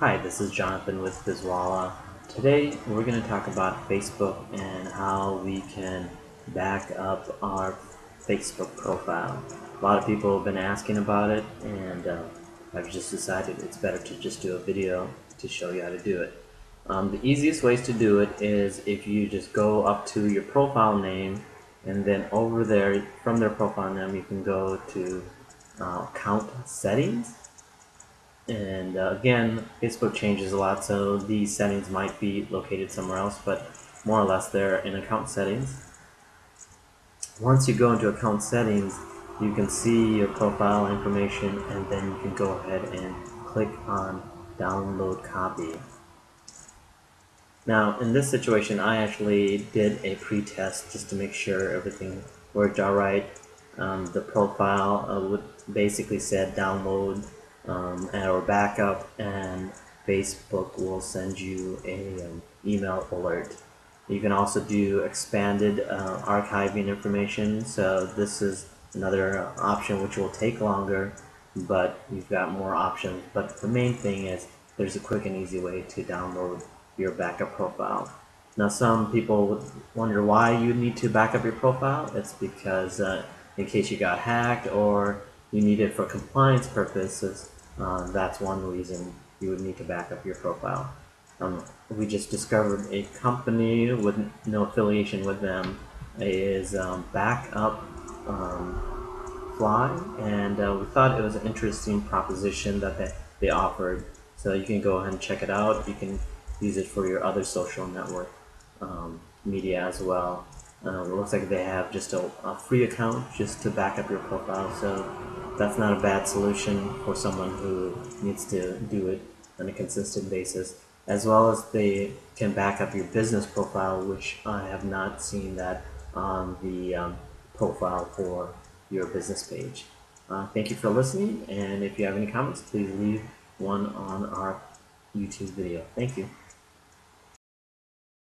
Hi, this is Jonathan with Bizwala. Today we're going to talk about Facebook and how we can back up our Facebook profile. A lot of people have been asking about it and uh, I've just decided it's better to just do a video to show you how to do it. Um, the easiest ways to do it is if you just go up to your profile name and then over there from their profile name you can go to uh, account settings and uh, again, Facebook changes a lot, so these settings might be located somewhere else, but more or less they're in account settings. Once you go into account settings, you can see your profile information, and then you can go ahead and click on download copy. Now, in this situation, I actually did a pre-test just to make sure everything worked alright. Um, the profile uh, would basically said download um, or backup and Facebook will send you a um, email alert. You can also do expanded uh, archiving information so this is another option which will take longer but you've got more options but the main thing is there's a quick and easy way to download your backup profile. Now some people would wonder why you need to back up your profile. It's because uh, in case you got hacked or you need it for compliance purposes uh, that's one reason you would need to back up your profile. Um, we just discovered a company with no affiliation with them is um, Backup um, Fly, and uh, we thought it was an interesting proposition that they, they offered. So you can go ahead and check it out. You can use it for your other social network um, media as well. Uh, it looks like they have just a, a free account just to back up your profile. So that's not a bad solution for someone who needs to do it on a consistent basis. As well as they can back up your business profile, which I have not seen that on the um, profile for your business page. Uh, thank you for listening, and if you have any comments, please leave one on our YouTube video. Thank you.